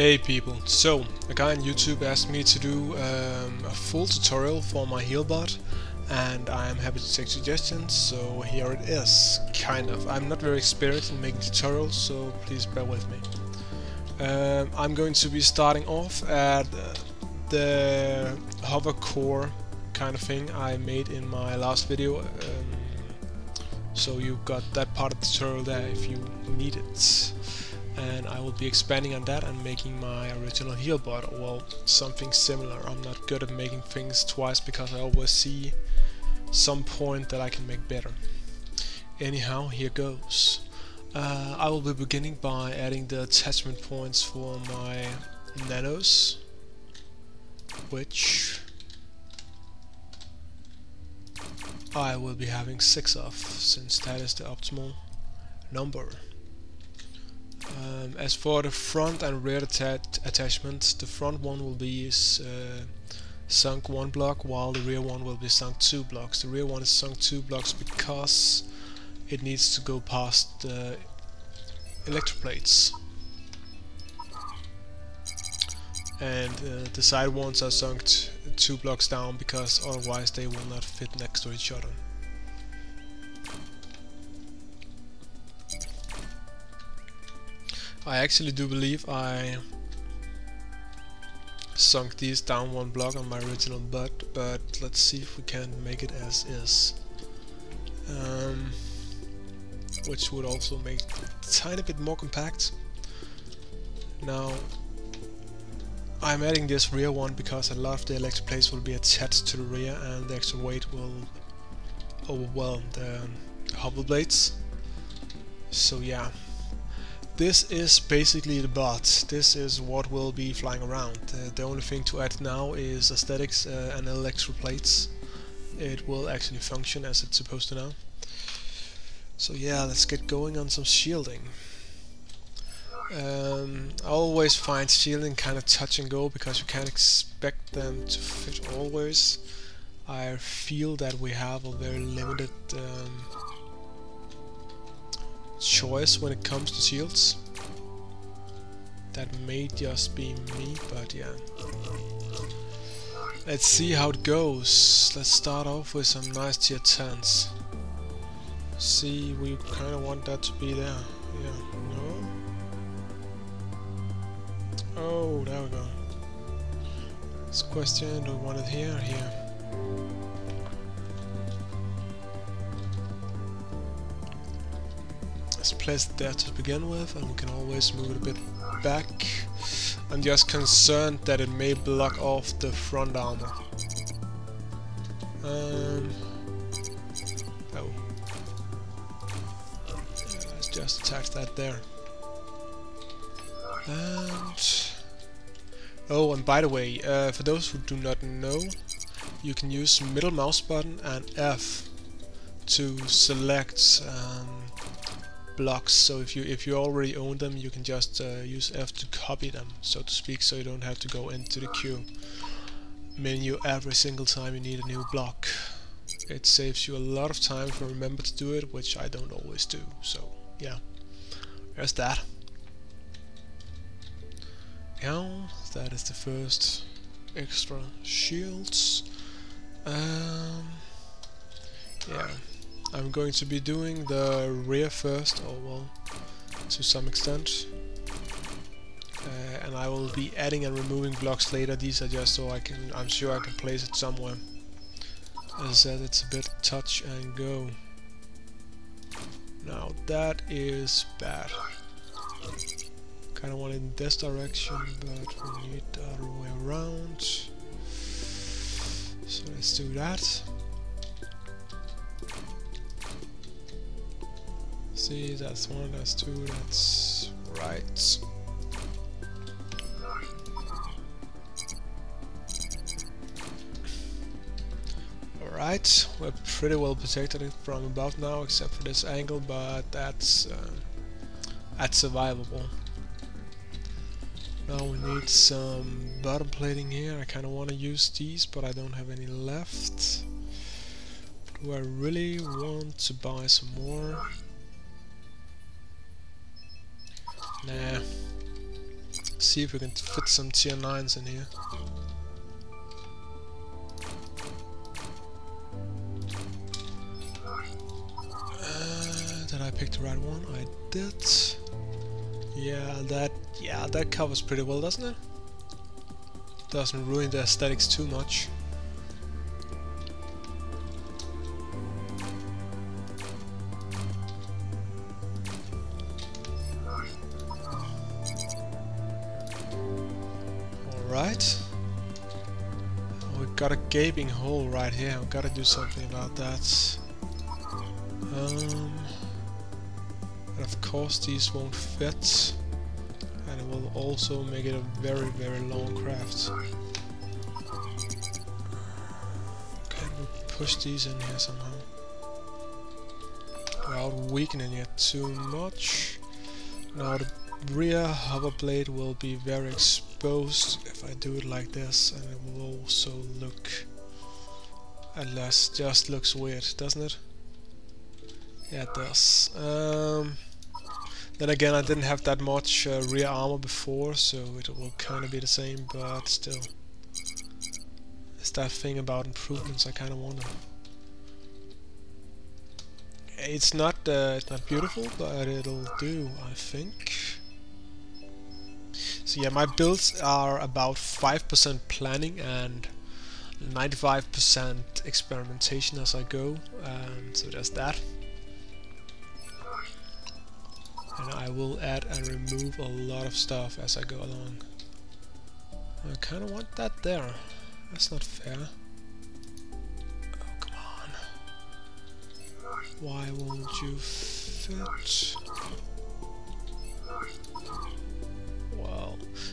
Hey people, so a guy on YouTube asked me to do um, a full tutorial for my Healbot and I am happy to take suggestions, so here it is, kind of. I'm not very experienced in making tutorials, so please bear with me. Um, I'm going to be starting off at uh, the hover core kind of thing I made in my last video, um, so you've got that part of the tutorial there if you need it and I will be expanding on that and making my original Healbot, well, something similar. I'm not good at making things twice because I always see some point that I can make better. Anyhow, here goes. Uh, I will be beginning by adding the attachment points for my nanos, which I will be having 6 of, since that is the optimal number. Um, as for the front and rear attachments, the front one will be uh, sunk one block while the rear one will be sunk two blocks. The rear one is sunk two blocks because it needs to go past the electroplates. And uh, the side ones are sunk two blocks down because otherwise they will not fit next to each other. I actually do believe I sunk these down one block on my original butt, but let's see if we can make it as is. Um, which would also make it a tiny bit more compact. Now, I'm adding this rear one because a lot of the electric plates will be attached to the rear and the extra weight will overwhelm the hover blades. So yeah, this is basically the bot. This is what will be flying around. Uh, the only thing to add now is aesthetics uh, and electroplates. It will actually function as it's supposed to now. So yeah, let's get going on some shielding. Um, I always find shielding kind of touch and go because you can't expect them to fit always. I feel that we have a very limited um, choice when it comes to shields. That may just be me, but yeah. Let's see how it goes. Let's start off with some nice tier 10s. See, we kind of want that to be there. Yeah, no? Oh, there we go. This question, do we want it here here? Placed there to begin with and we can always move it a bit back. I'm just concerned that it may block off the front armor. Um, oh. let's just attach that there. And... Oh, and by the way, uh, for those who do not know, you can use middle mouse button and F to select um, blocks so if you if you already own them you can just uh, use F to copy them so to speak so you don't have to go into the queue menu every single time you need a new block. It saves you a lot of time if you remember to do it which I don't always do so yeah. There's that. Now that is the first extra shields. Um, yeah I'm going to be doing the rear first, or well, to some extent. Uh, and I will be adding and removing blocks later. These are just so I can, I'm sure I can place it somewhere. As I said, it's a bit touch and go. Now that is bad. Kinda want it in this direction, but we need the other way around. So let's do that. See, that's one, that's two, that's right. Alright, we're pretty well protected from above now, except for this angle, but that's, uh, that's survivable. Now we need some bottom plating here, I kinda wanna use these, but I don't have any left. Do I really want to buy some more? Nah. See if we can fit some tier 9s in here. Uh, did I pick the right one? I did. Yeah, that yeah that covers pretty well, doesn't it? Doesn't ruin the aesthetics too much. Gaping hole right here. We gotta do something about that. Um, and of course these won't fit. And it will also make it a very, very long craft. Can we push these in here somehow? Without weakening it too much. Now the rear hover blade will be very exposed if I do it like this and it will also look unless just looks weird, doesn't it? Yeah, it does. Um, then again, I didn't have that much uh, rear armor before, so it will kind of be the same, but still. It's that thing about improvements I kind of wonder. It's not, uh, it's not beautiful, but it'll do, I think. So yeah, my builds are about 5% planning and 95% experimentation as I go, um, so there's that. And I will add and remove a lot of stuff as I go along. I kinda want that there. That's not fair. Oh, come on. Why won't you fit?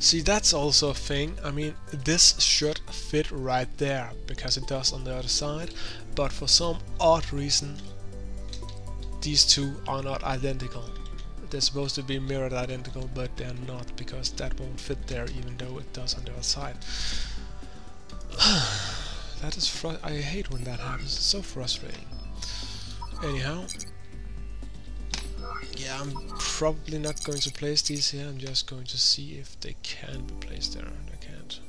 See that's also a thing. I mean, this should fit right there, because it does on the other side, but for some odd reason, these two are not identical. They're supposed to be mirrored identical, but they're not, because that won't fit there, even though it does on the other side. that is fr I hate when that happens, it's so frustrating. Anyhow, yeah, I'm probably not going to place these here, I'm just going to see if they can be placed there, they can't.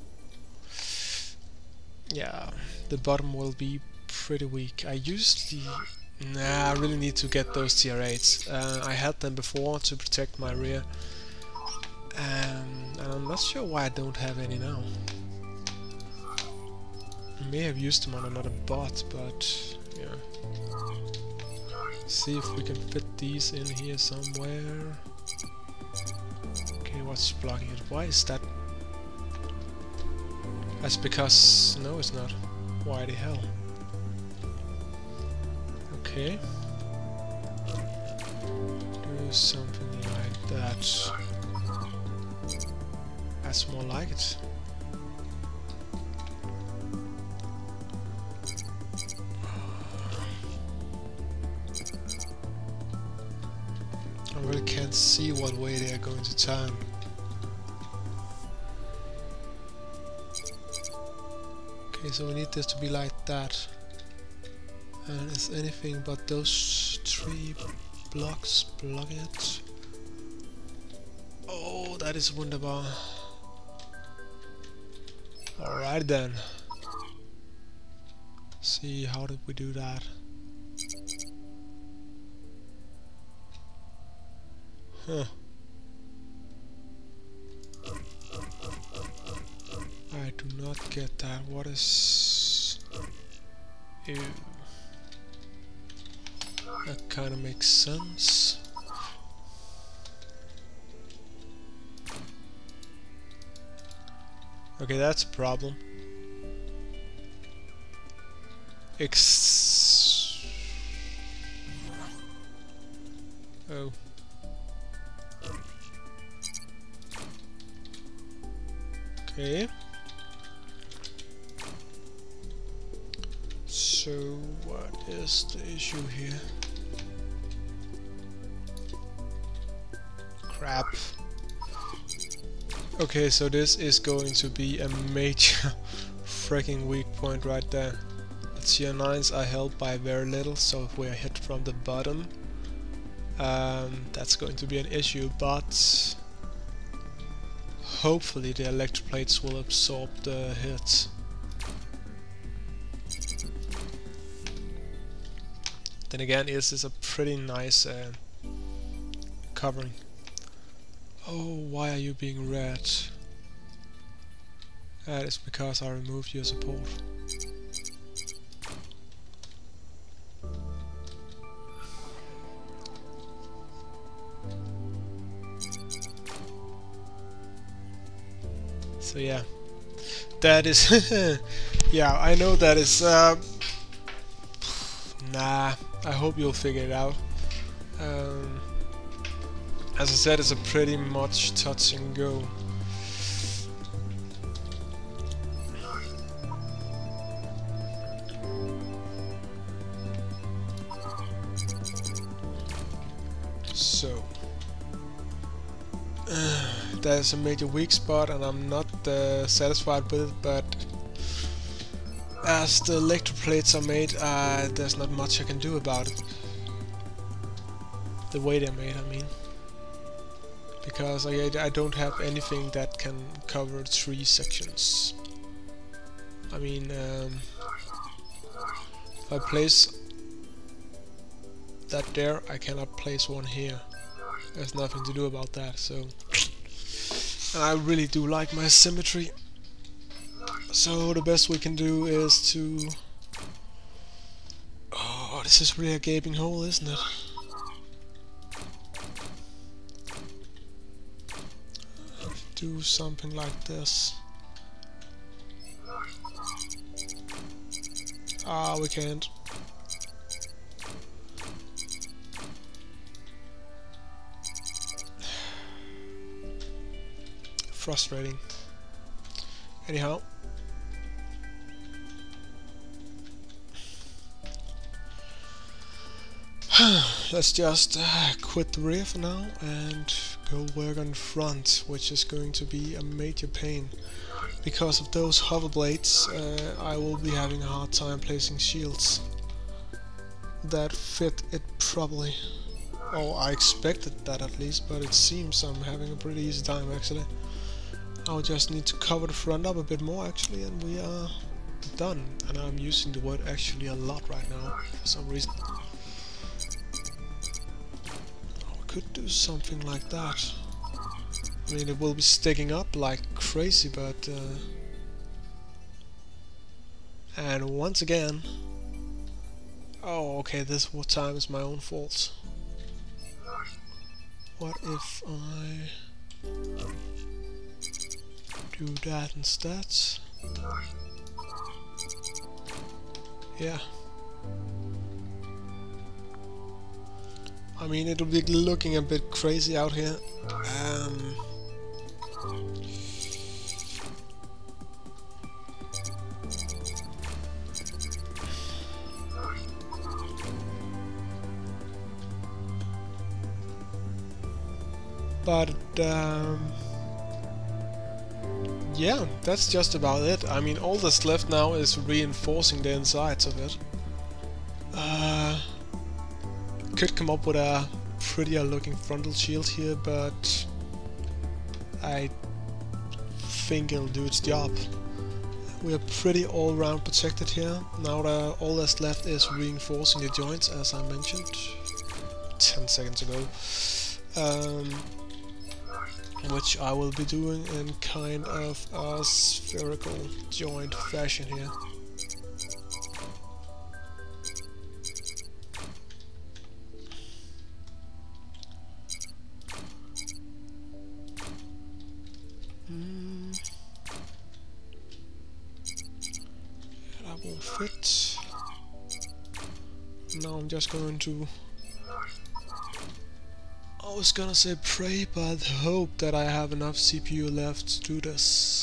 Yeah, the bottom will be pretty weak. I usually Nah, I really need to get those tier 8s. Uh, I had them before to protect my rear. Um, and I'm not sure why I don't have any now. I may have used them on another bot, but yeah. See if we can fit these in here somewhere. Okay, what's blocking it? Why is that? That's because... no it's not. Why the hell? Okay. Do something like that. That's more like it. Can't see what way they are going to turn. Okay, so we need this to be like that and is anything but those three blocks blocking it? Oh, that is wunderbar. Alright then. See, how did we do that? Huh. I do not get that. What is... Ew. That kind of makes sense. Okay, that's a problem. Ex... Oh. Okay. So, what is the issue here? Crap. Okay, so this is going to be a major freaking weak point right there. The tier 9s are held by very little, so if we are hit from the bottom, um, that's going to be an issue, but hopefully the electroplates will absorb the hits. Then again, this is a pretty nice uh, covering. Oh, why are you being red? That is because I removed your support. So yeah, that is, yeah, I know that is, uh, nah, I hope you'll figure it out. Um, as I said, it's a pretty much touch and go. There's a major weak spot and I'm not uh, satisfied with it, but as the electroplates are made, uh, there's not much I can do about it. The way they're made, I mean. Because I, I don't have anything that can cover three sections. I mean, um, if I place that there, I cannot place one here. There's nothing to do about that, so... And I really do like my symmetry. So the best we can do is to... Oh, this is really a gaping hole, isn't it? Do something like this. Ah, we can't. Frustrating. Anyhow, let's just uh, quit the rear for now and go work on front, which is going to be a major pain. Because of those hover blades, uh, I will be having a hard time placing shields that fit it properly. Oh, I expected that at least, but it seems I'm having a pretty easy time actually. I'll just need to cover the front up a bit more actually, and we are done. And I'm using the word actually a lot right now for some reason I could do something like that. I mean, it will be sticking up like crazy, but... Uh, and once again... Oh, okay, this time is my own fault. What if I do that instead? Yeah. I mean, it'll be looking a bit crazy out here. Um, but um, yeah, that's just about it. I mean, all that's left now is reinforcing the insides of it. Uh, could come up with a prettier looking frontal shield here, but I think it'll do its job. We are pretty all-round protected here. Now the, all that's left is reinforcing the joints, as I mentioned 10 seconds ago. Um, which I will be doing in kind of a spherical joint fashion here. Mm. Now I'm just going to... I was gonna say pray, but hope that I have enough CPU left to do this.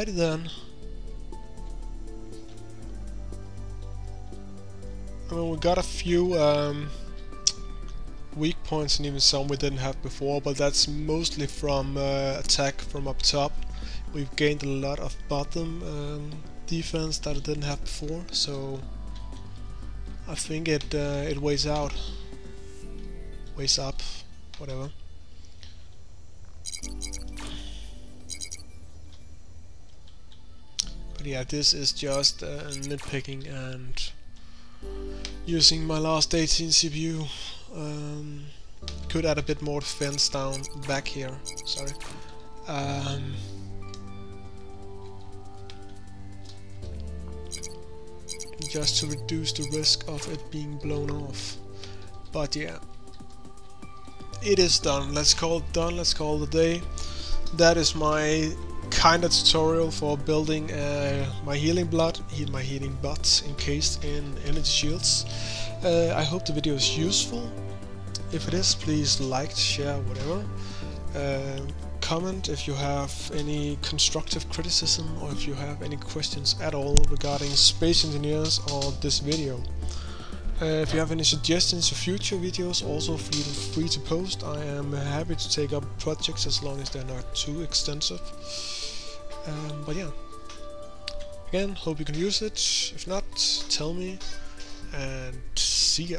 Alrighty then. I mean, we got a few um, weak points and even some we didn't have before, but that's mostly from uh, attack from up top. We've gained a lot of bottom um, defense that I didn't have before, so I think it uh, it weighs out, weighs up, whatever. But yeah, this is just uh, nitpicking and using my last 18 CPU. Um, could add a bit more fence down back here. Sorry. Um, just to reduce the risk of it being blown off. But yeah, it is done. Let's call it done. Let's call it a day. That is my kind of tutorial for building uh, my healing blood, my healing bots encased in energy shields. Uh, I hope the video is useful. If it is, please like, share, whatever. Uh, comment if you have any constructive criticism or if you have any questions at all regarding Space Engineers or this video. Uh, if you have any suggestions for future videos, also feel free to post. I am happy to take up projects as long as they're not too extensive. Um, but yeah. Again, hope you can use it. If not, tell me. And see ya.